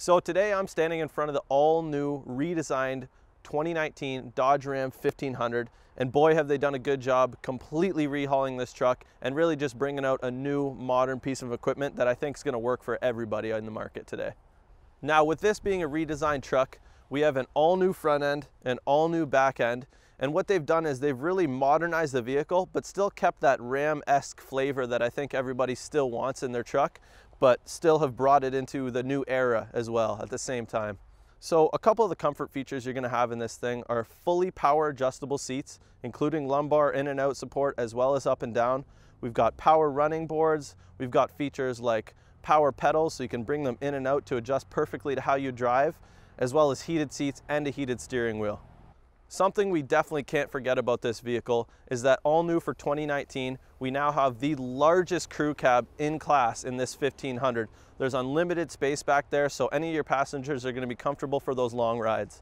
So today I'm standing in front of the all new redesigned 2019 Dodge Ram 1500 and boy have they done a good job completely rehauling this truck and really just bringing out a new modern piece of equipment that I think is going to work for everybody in the market today. Now with this being a redesigned truck, we have an all new front end, an all new back end, and what they've done is they've really modernized the vehicle, but still kept that Ram-esque flavor that I think everybody still wants in their truck, but still have brought it into the new era as well at the same time. So a couple of the comfort features you're gonna have in this thing are fully power adjustable seats, including lumbar in and out support as well as up and down. We've got power running boards. We've got features like power pedals so you can bring them in and out to adjust perfectly to how you drive, as well as heated seats and a heated steering wheel. Something we definitely can't forget about this vehicle is that all new for 2019, we now have the largest crew cab in class in this 1500. There's unlimited space back there, so any of your passengers are gonna be comfortable for those long rides.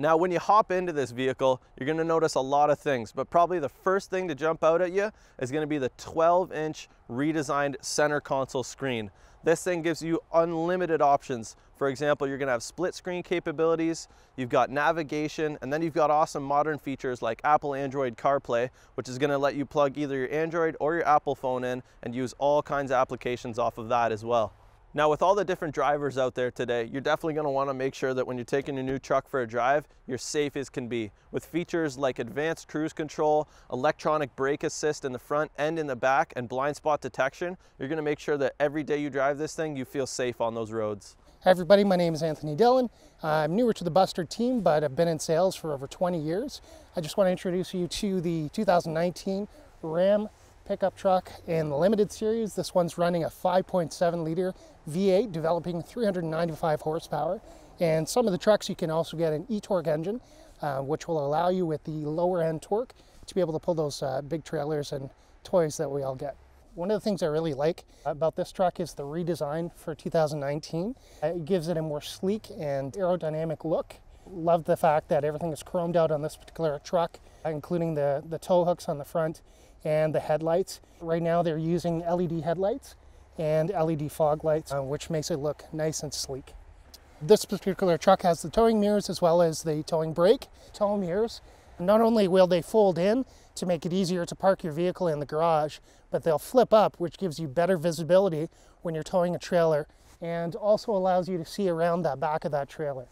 Now, when you hop into this vehicle, you're gonna notice a lot of things, but probably the first thing to jump out at you is gonna be the 12 inch redesigned center console screen. This thing gives you unlimited options. For example, you're gonna have split screen capabilities, you've got navigation, and then you've got awesome modern features like Apple Android CarPlay, which is gonna let you plug either your Android or your Apple phone in and use all kinds of applications off of that as well. Now with all the different drivers out there today, you're definitely gonna to wanna to make sure that when you're taking a new truck for a drive, you're safe as can be. With features like advanced cruise control, electronic brake assist in the front and in the back, and blind spot detection, you're gonna make sure that every day you drive this thing, you feel safe on those roads. Hi everybody, my name is Anthony Dillon. I'm newer to the Bustard team, but I've been in sales for over 20 years. I just want to introduce you to the 2019 Ram pickup truck in the limited series. This one's running a 5.7 liter V8 developing 395 horsepower. And some of the trucks you can also get an e-torque engine, uh, which will allow you with the lower end torque to be able to pull those uh, big trailers and toys that we all get. One of the things I really like about this truck is the redesign for 2019. It gives it a more sleek and aerodynamic look. Love the fact that everything is chromed out on this particular truck, including the, the tow hooks on the front and the headlights. Right now they're using LED headlights and LED fog lights, uh, which makes it look nice and sleek. This particular truck has the towing mirrors as well as the towing brake. Tow mirrors, not only will they fold in to make it easier to park your vehicle in the garage, but they'll flip up, which gives you better visibility when you're towing a trailer and also allows you to see around that back of that trailer.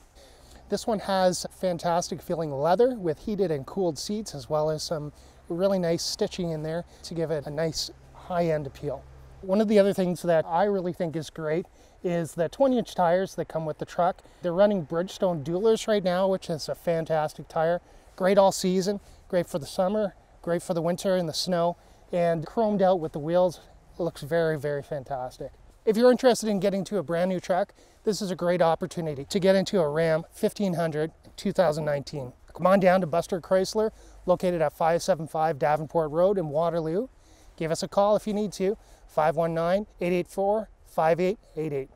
This one has fantastic feeling leather with heated and cooled seats as well as some really nice stitching in there to give it a nice high-end appeal. One of the other things that I really think is great is the 20 inch tires that come with the truck. They're running Bridgestone Duelers right now, which is a fantastic tire. Great all season, great for the summer, great for the winter and the snow, and chromed out with the wheels. It looks very, very fantastic. If you're interested in getting to a brand new truck, this is a great opportunity to get into a Ram 1500 2019. Come on down to Bustard Chrysler, located at 575 Davenport Road in Waterloo. Give us a call if you need to, 519 884 5888.